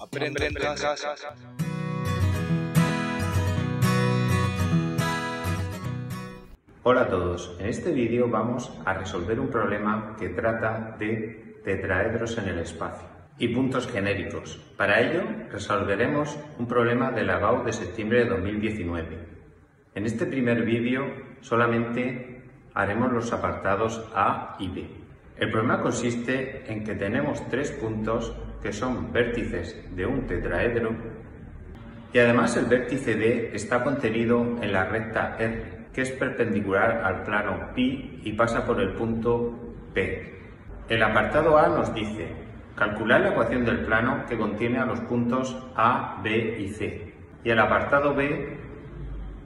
Aprende en casa. Hola a todos, en este vídeo vamos a resolver un problema que trata de tetraedros en el espacio y puntos genéricos. Para ello resolveremos un problema de la GAU de septiembre de 2019. En este primer vídeo solamente haremos los apartados A y B. El problema consiste en que tenemos tres puntos que son vértices de un tetraedro y además el vértice D está contenido en la recta R que es perpendicular al plano pi y pasa por el punto P. El apartado A nos dice calcular la ecuación del plano que contiene a los puntos A, B y C. Y el apartado B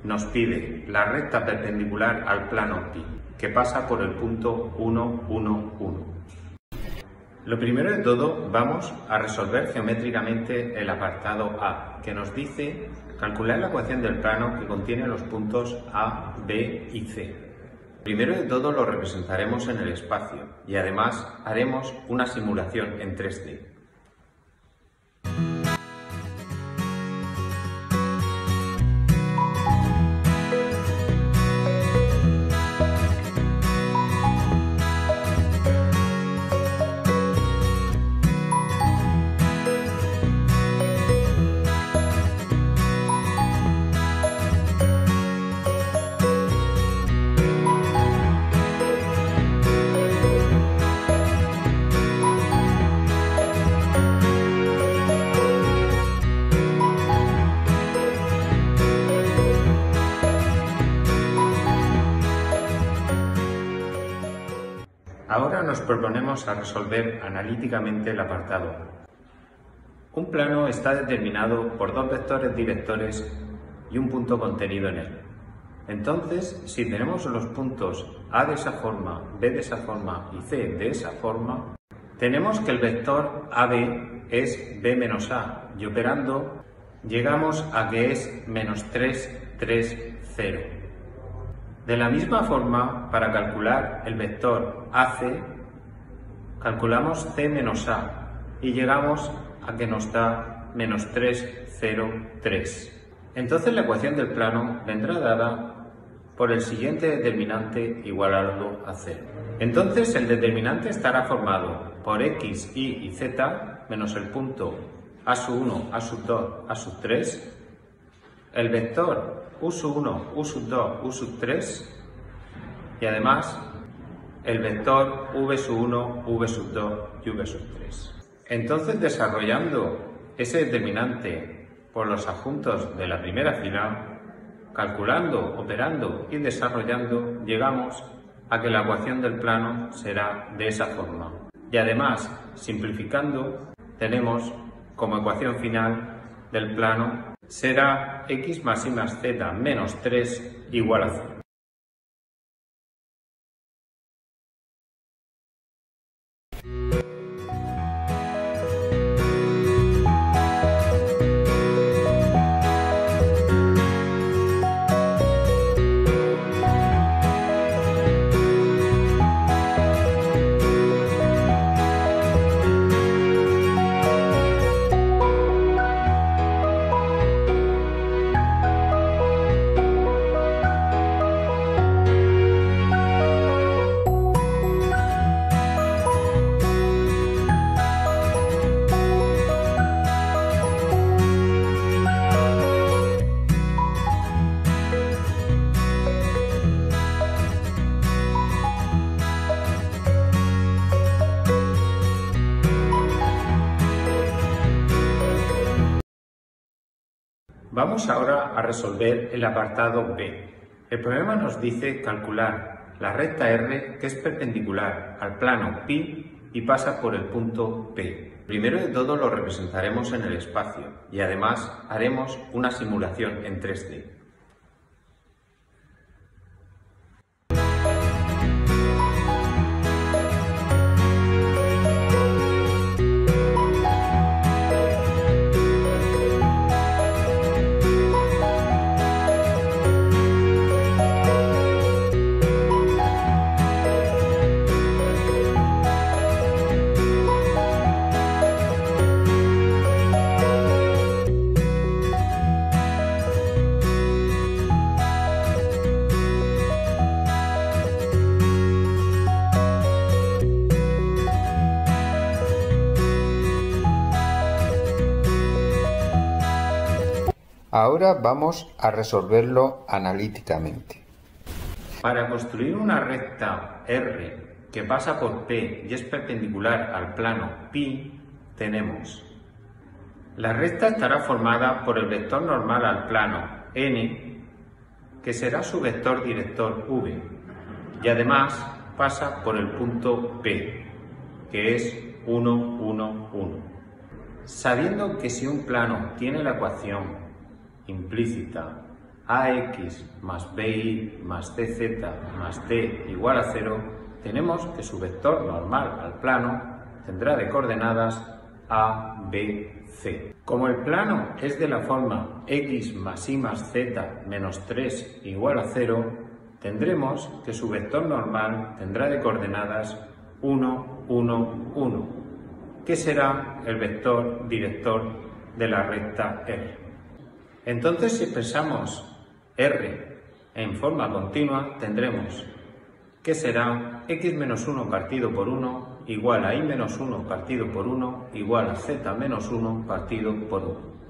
nos pide la recta perpendicular al plano pi, que pasa por el punto 1, 1, 1. Lo primero de todo, vamos a resolver geométricamente el apartado A, que nos dice calcular la ecuación del plano que contiene los puntos A, B y C. Primero de todo lo representaremos en el espacio y además haremos una simulación en 3D. Nos proponemos a resolver analíticamente el apartado. Un plano está determinado por dos vectores directores y un punto contenido en él. Entonces, si tenemos los puntos A de esa forma, B de esa forma y C de esa forma, tenemos que el vector AB es B menos A y operando llegamos a que es menos 3, 3, 0. De la misma forma, para calcular el vector AC, calculamos C menos A y llegamos a que nos da menos 3, 0, 3. Entonces la ecuación del plano vendrá dada por el siguiente determinante igualado a 0. Entonces el determinante estará formado por x, y y z menos el punto a sub 1, a sub 2, a sub 3, el vector u sub 1, u sub 2, u sub 3 y además el vector v sub 1, v sub 2 y v sub 3. Entonces desarrollando ese determinante por los adjuntos de la primera fila, calculando, operando y desarrollando, llegamos a que la ecuación del plano será de esa forma. Y además, simplificando, tenemos como ecuación final del plano será x más y más z menos 3 igual a 0. Vamos ahora a resolver el apartado B. El problema nos dice calcular la recta R que es perpendicular al plano pi y pasa por el punto P. Primero de todo lo representaremos en el espacio y además haremos una simulación en 3D. Ahora vamos a resolverlo analíticamente. Para construir una recta R que pasa por P y es perpendicular al plano pi, tenemos la recta estará formada por el vector normal al plano n, que será su vector director v, y además pasa por el punto P, que es 1, 1, 1. Sabiendo que si un plano tiene la ecuación implícita ax más bi más cz más d igual a 0, tenemos que su vector normal al plano tendrá de coordenadas a, b, c. Como el plano es de la forma x más y más z menos 3 igual a 0, tendremos que su vector normal tendrá de coordenadas 1, 1, 1, que será el vector director de la recta R. Entonces, si expresamos R en forma continua, tendremos que será x menos 1 partido por 1 igual a y menos 1 partido por 1 igual a z menos 1 partido por 1.